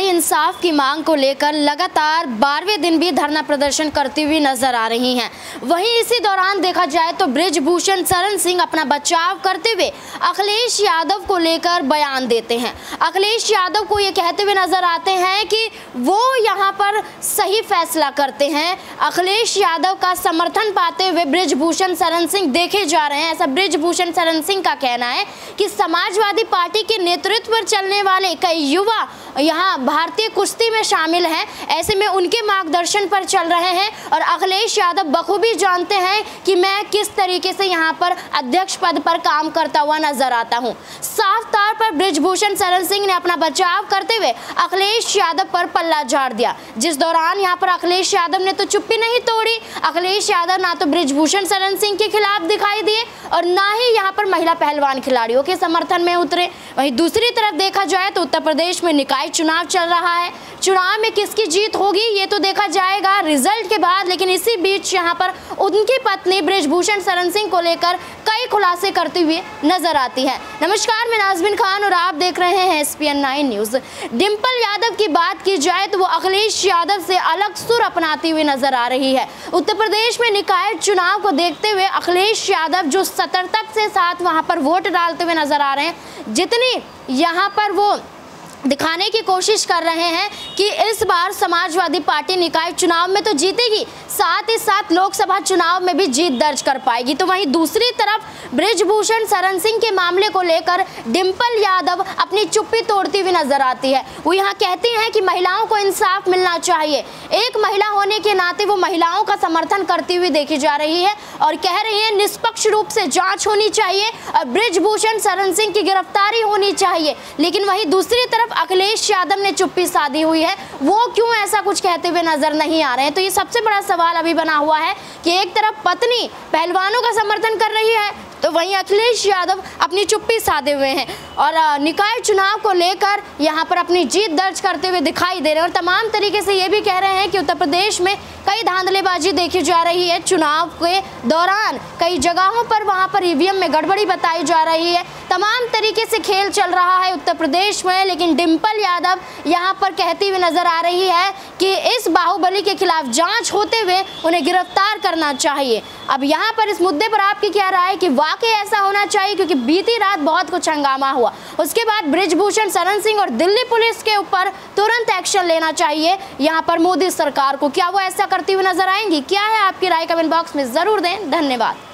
इंसाफ की मांग को लेकर लगातार बारहवें दिन भी धरना प्रदर्शन करती हुई नज़र आ रही हैं। वहीं इसी दौरान देखा जाए तो ब्रिजभूषण शरण सिंह अपना बचाव करते हुए अखिलेश यादव को लेकर बयान देते हैं। अखिलेश यादव को ये कहते हुए नज़र आते हैं कि वो यहाँ पर सही फैसला करते हैं। अखिलेश यादव का समर्थन पाते हुए ब्रिजभूषण शरण सिंह देखे जा रहे हैं। ऐसा ब्रिजभूषण शरण सिंह का कहना है कि समाजवादी पार्टी के नेतृत्व पर चलने वाले कई युवा यहाँ भारतीय कुश्ती में शामिल हैं। ऐसे में उनके मार्गदर्शन पर चल रहे हैं और अखिलेश यादव बखूबी जानते हैं कि मैं किस तरीके से यहाँ पर अध्यक्ष पद पर काम करता हुआ नज़र आता हूँ। साफ़ तौर पर ब्रिजभूषण शरण सिंह ने अपना बचाव करते हुए अखिलेश यादव पर पल्ला झाड़ दिया। जिस दौरान यहाँ पर अखिलेश यादव ने तो चुप्पी नहीं तोड़ी। अखिलेश यादव ना तो ब्रिजभूषण शरण सिंह के खिलाफ दिखाई दिए और ना ही यहाँ पर महिला पहलवान खिलाड़ियों के समर्थन में उतरे। वहीं दूसरी तरफ़ देखा जाए तो उत्तर प्रदेश में निकाय चुनाव चल रहा है। चुनाव में किसकी जीत होगी, ये तो देखा जाएगा रिज़ल्ट के बाद, लेकिन इसी बीच यहाँ पर उनकी पत्नी ब्रजभूषण शरण सिंह को लेकर खुलासे करते हुए नज़र आती है। नमस्कार, मैं नाजमिन खान और आप देख रहे हैं S P news. Dimple Yadav की बात की जाए तो वो अखिलेश यादव से अलग सुर अपनाती हुई नज़र आ रही है। उत्तर प्रदेश में निकाय चुनाव को देखते हुए अखिलेश यादव जो सतर्कता से साथ वहाँ पर वोट डालते हुए नज़र आ रहे हैं, जितनी यहाँ पर वो दिखाने की कोशिश कर रहे हैं कि इस बार समाजवादी पार्टी निकाय चुनाव में तो जीतेगी, साथ ही साथ लोकसभा चुनाव में भी जीत दर्ज कर पाएगी। तो वहीं दूसरी तरफ़ ब्रिजभूषण शरण सिंह के मामले को लेकर डिम्पल यादव अपनी चुप्पी तोड़ती हुई नज़र आती है। वो यहाँ कहती हैं कि महिलाओं को इंसाफ मिलना चाहिए। एक महिला होने के नाते वो महिलाओं का समर्थन करती हुई देखी जा रही है और कह रही है, निष्पक्ष रूप से जाँच होनी चाहिए और ब्रिजभूषण शरण सिंह की गिरफ्तारी होनी चाहिए। लेकिन वहीं दूसरी तरफ़ अखिलेश यादव ने चुप्पी साधी हुई है। वो क्यों ऐसा कुछ कहते हुए नज़र नहीं आ रहे हैं? तो ये सबसे बड़ा सवाल अभी बना हुआ है कि एक तरफ़ पत्नी पहलवानों का समर्थन कर रही है तो वहीं अखिलेश यादव अपनी चुप्पी साधे हुए हैं और निकाय चुनाव को लेकर यहाँ पर अपनी जीत दर्ज करते हुए दिखाई दे रहे हैं और तमाम तरीके से ये भी कह रहे हैं कि उत्तर प्रदेश में कई धांधलेबाजी देखी जा रही है। चुनाव के दौरान कई जगहों पर वहाँ पर ईवीएम में गड़बड़ी बताई जा रही है। तमाम तरीके से खेल चल रहा है उत्तर प्रदेश में, लेकिन डिम्पल यादव यहाँ पर कहती हुई नज़र आ रही है कि इस बाहुबली के खिलाफ जाँच होते हुए उन्हें गिरफ़्तार करना चाहिए। अब यहाँ पर इस मुद्दे पर आपकी क्या राय कि वाकई ऐसा होना चाहिए क्योंकि बीती रात बहुत कुछ हंगामा हुआ। उसके बाद ब्रिजभूषण शरण सिंह और दिल्ली पुलिस के ऊपर तुरंत एक्शन लेना चाहिए। यहाँ पर मोदी सरकार को क्या वो ऐसा करती हुई नज़र आएँगी? क्या है आपकी राय कमेंट बॉक्स में ज़रूर दें। धन्यवाद।